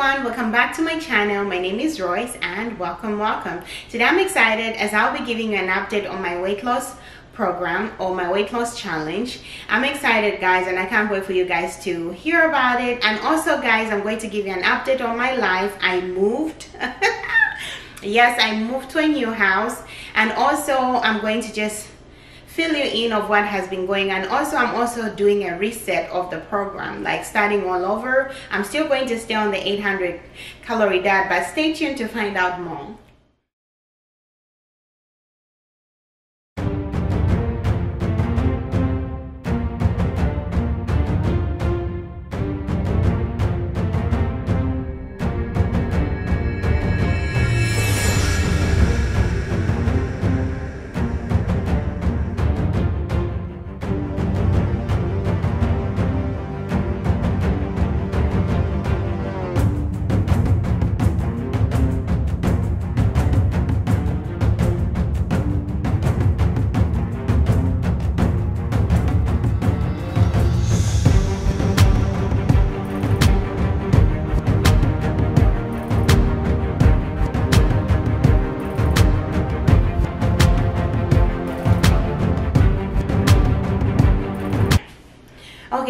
everyone. Welcome back to my channel. My name is Royce and welcome welcome. Today I'm excited as I'll be giving you an update on my weight loss program or my weight loss challenge. I'm excited guys and I can't wait for you guys to hear about it. And also guys I'm going to give you an update on my life. I moved. Yes I moved to a new house. And also I'm going to just fill you in of what has been going on. Also i'm also doing a reset of the program like starting all over. I'm still going to stay on the 800 calorie diet but stay tuned to find out more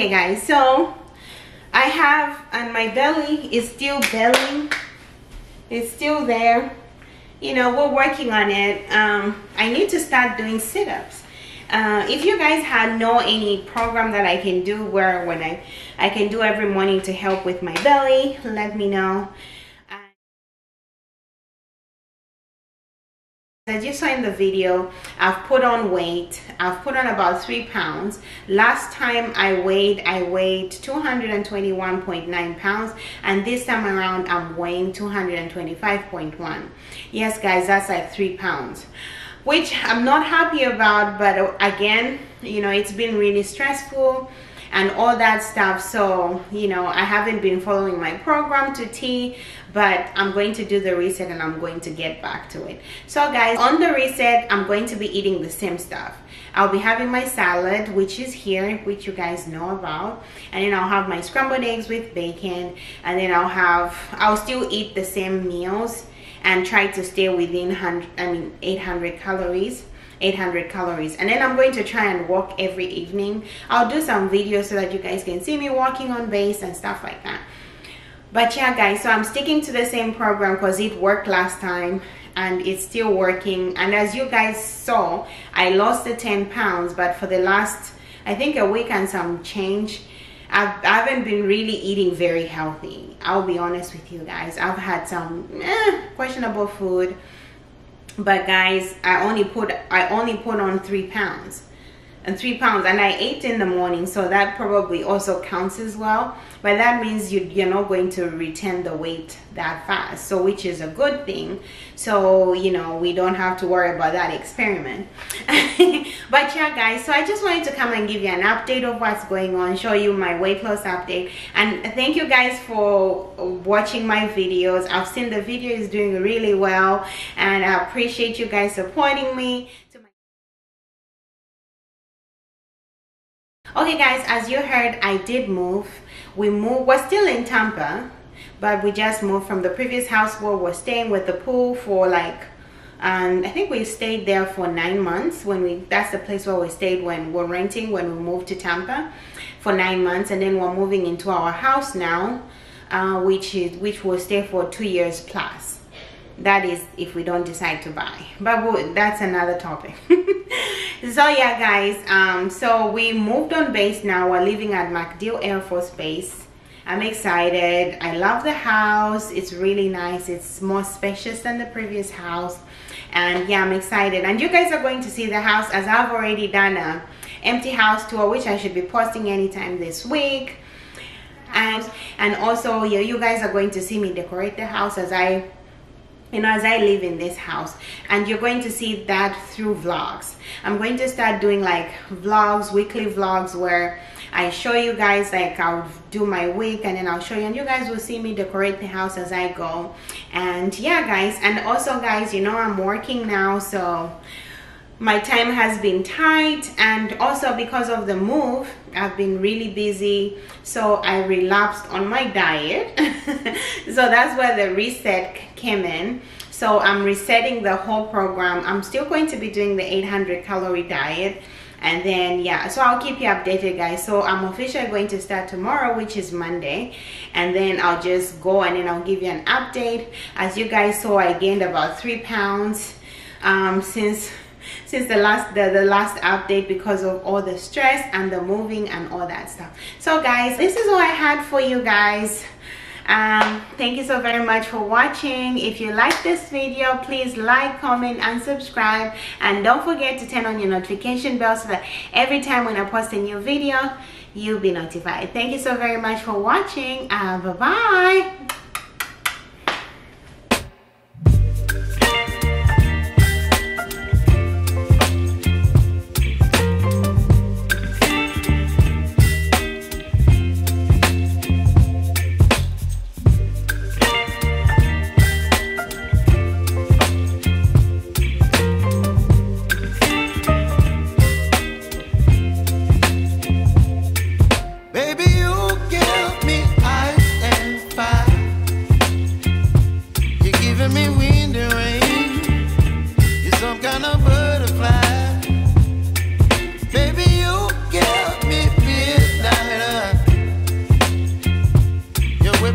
okay guys so I have and my belly is still belly it's still there. You know we're working on it. Um, I need to start doing sit-ups. Uh, if you guys had know any program that I can do where when I I can do every morning to help with my belly let me know As you saw in the video, I've put on weight. I've put on about three pounds. Last time I weighed, I weighed 221.9 pounds. And this time around, I'm weighing 225.1. Yes, guys, that's like three pounds. Which I'm not happy about, but again, you know, it's been really stressful and all that stuff. So you know I haven't been following my program to T but I'm going to do the reset and I'm going to get back to it. So guys on the reset I'm going to be eating the same stuff. I'll be having my salad which is here which you guys know about and then I'll have my scrambled eggs with bacon and then I'll have I'll still eat the same meals and try to stay within 100 I mean 800 calories 800 calories. And then I'm going to try and walk every evening. I'll do some videos so that you guys can see me walking on base and stuff like that. But yeah guys so I'm sticking to the same program because it worked last time and it's still working. And as you guys saw I lost the 10 pounds but for the last I think a week and some change I've, I haven't been really eating very healthy. I'll be honest with you guys. I've had some eh, questionable food but guys i only put i only put on three pounds and three pounds and i ate in the morning so that probably also counts as well. But that means you, you're not going to retain the weight that fast so which is a good thing. So you know we don't have to worry about that experiment. But yeah guys so i just wanted to come and give you an update of what's going on show you my weight loss update. And thank you guys for watching my videos. I've seen the video is doing really well and i appreciate you guys supporting me okay guys as you heard i did move. We moved we're still in tampa but we just moved from the previous house where we're staying with the pool for like and i think we stayed there for nine months when we that's the place where we stayed when we're renting when we moved to tampa for nine months. And then we're moving into our house now uh, which is which will stay for two years plus that is if we don't decide to buy. But that's another topic. So yeah guys um so we moved on base now. We're living at MacDill Air Force Base. I'm excited. I love the house. It's really nice. It's more spacious than the previous house. And yeah I'm excited. And you guys are going to see the house as I've already done a empty house tour which I should be posting anytime this week. And and also yeah you guys are going to see me decorate the house as I you know as i live in this house and you're going to see that through vlogs. I'm going to start doing like vlogs weekly vlogs where i show you guys like i'll do my week and then i'll show you and you guys will see me decorate the house as i go. And yeah guys. And also guys you know i'm working now so my time has been tight and also because of the move I've been really busy so I relapsed on my diet. So that's where the reset came in. So I'm resetting the whole program. I'm still going to be doing the 800 calorie diet and then yeah so i'll keep you updated guys. So i'm officially going to start tomorrow which is monday and then i'll just go and then i'll give you an update. As you guys saw i gained about three pounds um, since since the last the, the last update because of all the stress and the moving and all that stuff. So guys this is all i had for you guys. Um, thank you so very much for watching. If you like this video please like comment and subscribe. And don't forget to turn on your notification bell so that every time when i post a new video you'll be notified. Thank you so very much for watching. Uh, bye bye